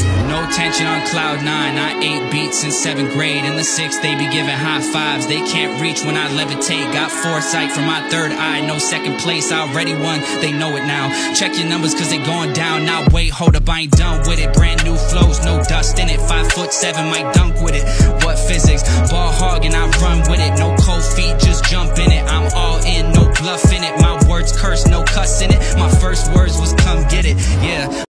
No tension on cloud nine. I ate beats in seventh grade. In the sixth, they be giving high fives. They can't reach when I levitate. Got foresight from my third eye. No second place. I already won. They know it now. Check your numbers cause they going down. Now wait, hold up. I ain't done with it. Brand new flows, no dust in it. Five foot seven, might dunk with it. What physics? Ball hog and I run with it. No cold feet, just jump in it. I'm all in, no bluff in it. My words curse, no cuss in it. My first words was come get it. Yeah.